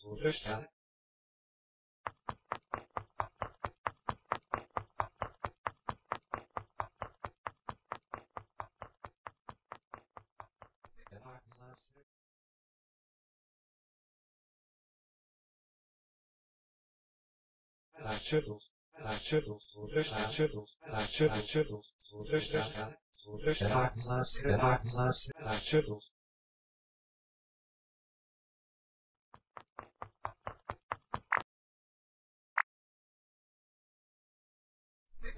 złożyście. Lakçırız, lakçırız, złożyście, lakçırız, lakçırız, złożyście, złożyście, aklınıza, aklınıza, lakçırız.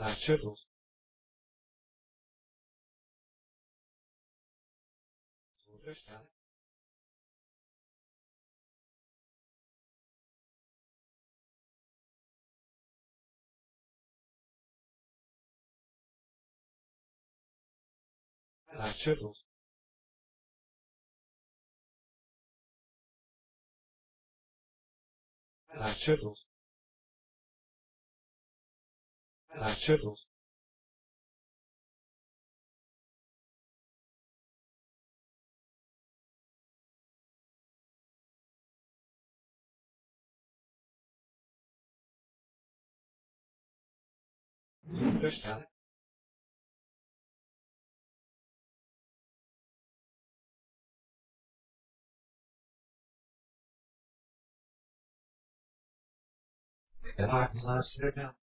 hacerlos está? hacerlos hacerlos and I should. First time. and I can.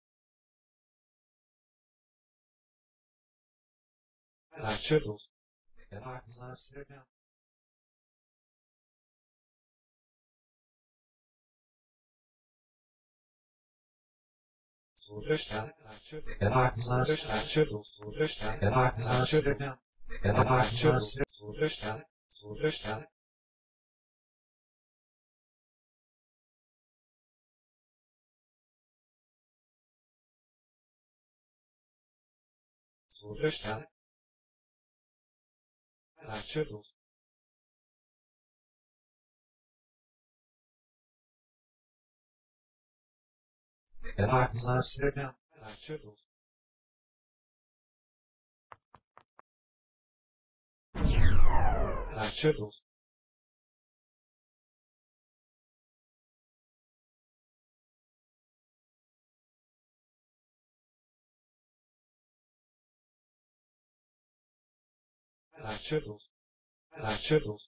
kadar çöz olsun. Ne kadar güzel sürebilir. Süreçten, en ardından süreçten çöz olsun. like turtles. And I can last sit down like turtles. Like turtles. like turtles, like turtles.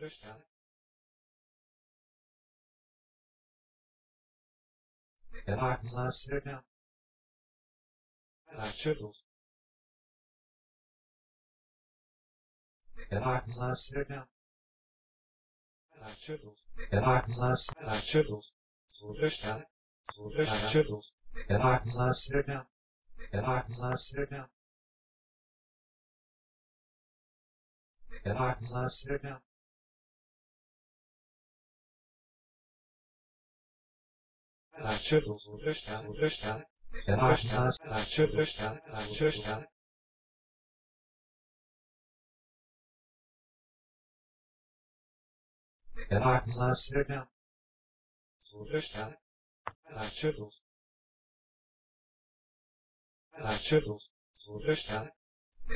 Rusland. Den maken ze naar Suriname. I turtles. Den maken ze naar I Naar turtles. Den maken ze naar Suriname. Naar turtles. Zo Rusland. Zo Rusland. Naar turtles. And An Arkansas shootout. An Arkansas shootout. An Arkansas shootout. Like turtles will fish down, will fish down. I An Arkansas, like turtles, fish down, like fish down. I An Arkansas shootout. Will fish down, I like turtles. Raşçıyoruz. Zoruşken.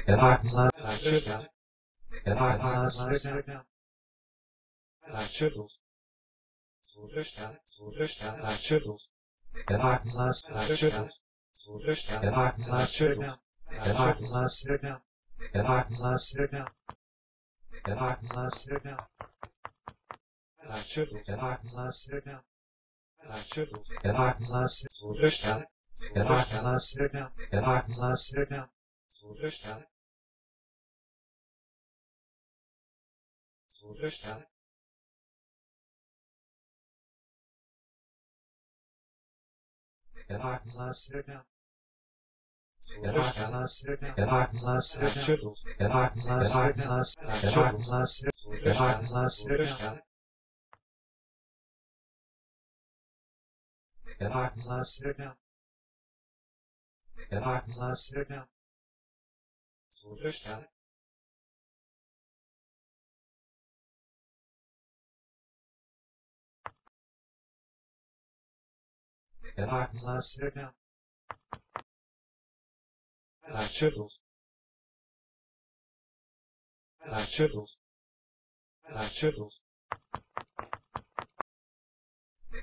Yanar pazar raşçıyorken. Yanar pazar zarıcayken. Raşçıyoruz. Zoruşken. Zoruşken raşçıyoruz. Yanar pazar raşçıyorken. Zoruşken. Yanar pazar raşçıyorken. Yanar pazar raşçıyorken. Yanar pazar raşçıyorken. Yanar pazar raşçıyorken. Raşçıyoruz. Yanar pazar raşçıyorken. Raşçıyoruz. Yanar pazar raşçıyorken. Yanar yanar sürünen, yanar yanar sürünen. Złożyszczan. Złożyszczan. Yanar yanar sürünen. Yanar yanar sürünen, yanar yanar sürünen. Yanar yanar sürünen, yanar yanar sürünen. Yanar yanar sürünen. Yanar yanar sürünen. And I can sign straight now. So we'll just tell it. And I can sign straight now. I like. I like. I like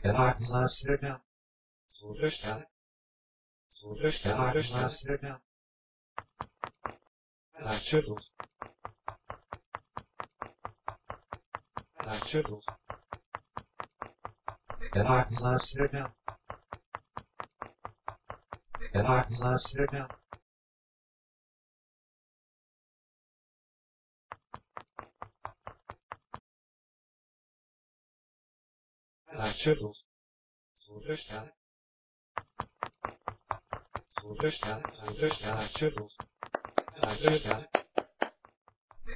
And I can sign straight now. So we'll just tell it. Archivos. Archivos. Enarquizar-se-lhe Enarquizar-se-lhe Archivos. Zulüşten. Understand, understand, triple. Understand.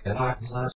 And I plus.